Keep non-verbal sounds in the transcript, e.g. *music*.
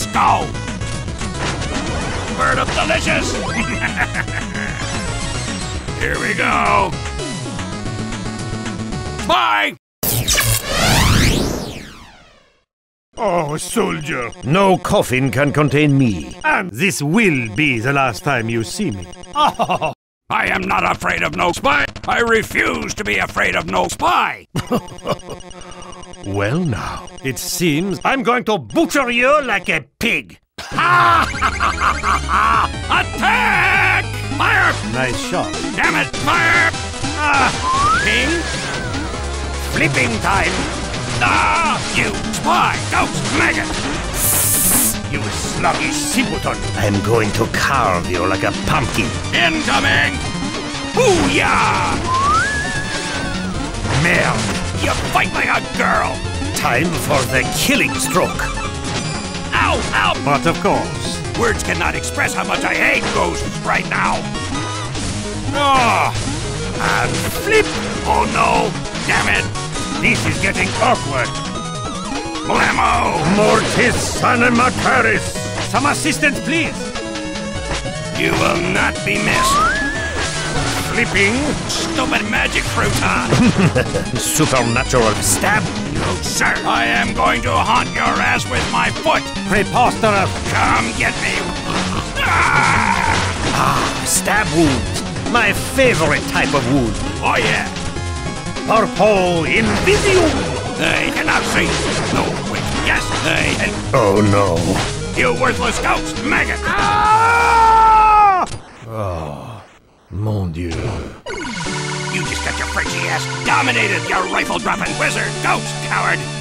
Let's go! Bird of delicious! *laughs* Here we go! Bye! Oh, soldier. No coffin can contain me. And this will be the last time you see me. Oh, I am not afraid of no spy. I refuse to be afraid of no spy. *laughs* Well, now, it seems I'm going to butcher you like a pig. *laughs* Attack! Fire! Nice shot. Damn it! Fire! Ah! Ping! Flipping time! Ah! You spy! Ghost! Maggot! You sluggish simpleton. I'm going to carve you like a pumpkin. Incoming! Booyah! Fight like a girl! Time for the killing stroke. Ow! Ow! But of course, Words cannot express how much I hate ghosts right now. Ah! And flip! Oh no! Damn it! this is getting awkward. Blammo! Mortis Animataris. Some assistance, please. You will not be missed. Flipping. Stupid magic crouton! *laughs* Supernatural stab. no, sir! I am going to haunt your ass with my foot! Preposterous. Come get me! Ah! Stab wounds. My favorite type of wound. Oh yeah! Purple Invisium. They cannot see! No, wait, yes, they can... Oh no. You worthless ghost! Maggot! Mon Your dominated, you rifle dropping wizard! Ghost, coward!